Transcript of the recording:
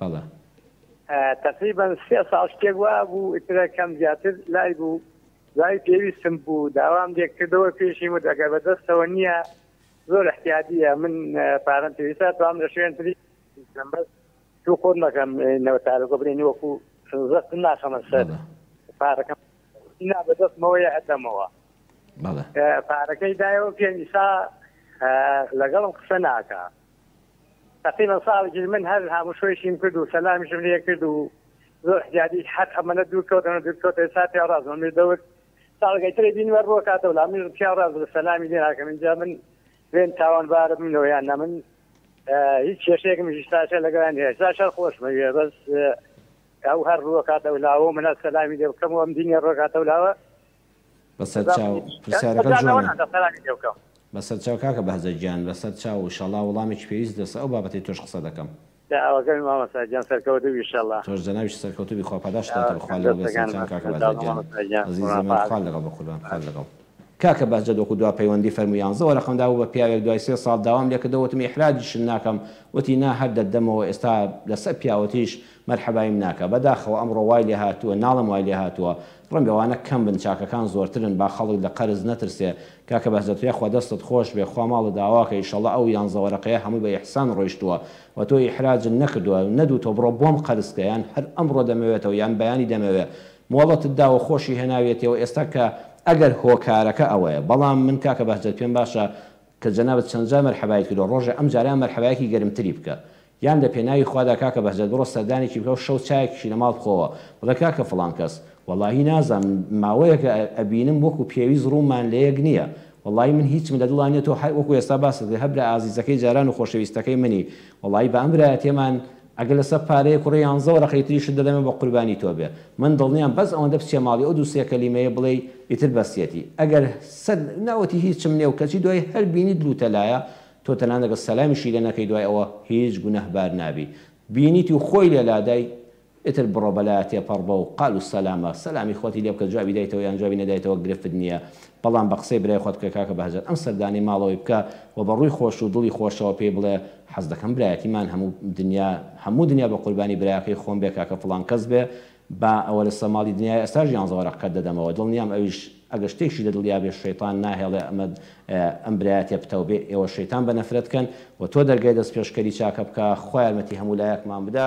بەڵێ. تەقریبەن سێ ساڵ شتێک وا بوو ئیترە کەم زیاتر لای بوو دوایی پێویستم بوو داوام لێ کردەوە پێشی وت ئەگەر بە دەستەوە نییە زۆر احتیادیە من پارەم پێویستە توام لە شوێن تری تو خۆت نەکەم نەوە تارەکە برێنی وەکو زەست ناخەمە سەر پارەکەم نا بە دەستمەوەیە ئەدەمەوە پارەکەی دایەوە پێنیسا لەگەڵم قسە ناکە تەقریبەن ساڵ گیر من هەر هاموشۆیشیم کرد و سەلامیشم لێ کرد و زۆر حجابی حەق ئەمەنە دوور کەوت ئەمە دوور کەوت ئێستا پیا ڕاز من دەوت ساڵگای ترێ بین وەر ڕۆ کاتەوە لا من پیا ڕاز بە سەلامی لێ ناکەم اینجا من وێن تاوان بارە من لەوە یان نە من هیچ کێشەیەکم هیچتاشە لەگەڵیان هێشتا شەر خۆش مەوێ بەس ئەو هەر ڕووە کاتەوە لاوە منە سەلامی لێ بکەم و ئەم دینە ڕۆ کاتەوە لاوە بەسەرچاو پرسیارەکە جوانە. بەسەرچاو کاکە بەهجەت گیان بەسەر چاو ئیشەڵا وڵامێکی پێویست لەسە ئەو بابەتەی تۆش قسە دەکەم. داواکەمە مامۆستا گیان سەرکەوتوبی ئیشەڵا. تۆش جەنابیش سەرکەوتوبی خوا پاداشت داتەوە خوا لێو بێ سەرچاو کاکە بەهجەت گیان ئەزیزی من خوات لەگەڵ بە قوربان خوات لەگەڵ. کاکە بەهجەت وەکو دوا پەیوەندی فەرموو یانزە وەرەقم دابوو بە پیاوێک دوای سێ ساڵ داوام لێکردەوە وتم ئیحراجیشت ناکەم وتی نا هەر دەتدەمەوە ئێستا لەسەر پیاوەتیش مەرحەبایم ناکا بەداخەوە ئەمڕۆ وای لێ هاتووە ناڵێم وای لێ هاتووە ڕەنگە وانە کەم بن چاکەکان زۆرترن با خەڵک لە قەرز نەترسێ کاکە بەهجەت یاخوا دەستت خۆش بێ خوا ماڵت ئاواکە ئیشەڵا ئەو یانزە وەرەقەیە هەمووی بە ئیحسان ڕۆیشتووە و تۆ ئیحراجت نەکردووە نەدووتەوە بڕۆ بۆم قەرز کە یان هەر ئەمڕۆ دەمەوێتەوە یان بەیانی دەمەوێ مۆڵەتت داوە خۆشی هێناویەتیەوە ئێستا کە ئەگەر هۆکارەکە ئەوەیە بەڵام من کاکە بەهجەت پێم باشە کە جەنابت چەند جار مەرحەبایت کردووە ڕۆژێ ئەم جارەیان مەرحەبایەکی گەرمتری بکە یان لە پێناوی خوادا کاکە بەهجەت بڕۆ سەردانێکی بکە و شەو چایەکیشی لە ماڵ بخۆوە، بڵێ کاکە فڵان کەس، وەڵاهی نازانم، ماوەیەکە ئەبینم وەکو پێویست ڕوومان لە یەک نییە، وەڵاهی من هیچم لە دڵا نییە تۆ هەر وەکو ئێستا باست کرد هەر برا ئازیزەکەی جاران و خۆشەویستەکەی منی، وەڵاهی با ئەم برایەتیەمان ئەگەر لەسەر پارەیە کوڕە یانزە وەرەقەی تری شت دەدەمێ بە قوربانی تۆ بێ، من دڵنیام بەس ئەوەندە بچیە ماڵی ئەو دوو سێ کەلیمەیە بڵێی ئیتر بەسیەتی، ئەگەر سەر نەوتی هیچم نییە و کەچی دوایی هەر بینیت لووتەلایە تۆ تەنانەت ئەگەر سەلامیشی لێ نەکەی دوای ئەوە هیچ گوناهبار نابی بینیتی و خۆی لێ لادای ئیتر بڕۆ بەلایە تێپەڕبە و قال السلامە سەلامی خۆتی لێ بکە جوابی دایتەوە یان جوابی نەدایتەوە گرفت نیە بەڵام بە قسەی برای خۆت بکە کاکە بەهجەت ئەم سەردانەی ماڵەوەی بکە و بە ڕووی خۆش و دڵی خۆشەوە پێی بڵێ حەزدەکەم برایەتیمان هەموو دنیا هەموو دنیا بە قوربانی براکەی خۆم بێ کاکە فڵان کەس بێ با ئەوە لە سەماڵی دنیای ئەستاش یانزە وەرەق کەت دەدەمەوە دڵنیام ئەویش ئەگەر شتێکشی لە دڵیا بێ شەیتان ناهێڵێ ئەمە ئەم برایەتیە پتەو بێ ئێوە شەیتان بە نەفرەت کەن و تۆ دەرگای دەست پێشکەری چاکە بکە خوا یارمەتی هەموو لایەکمان بدا.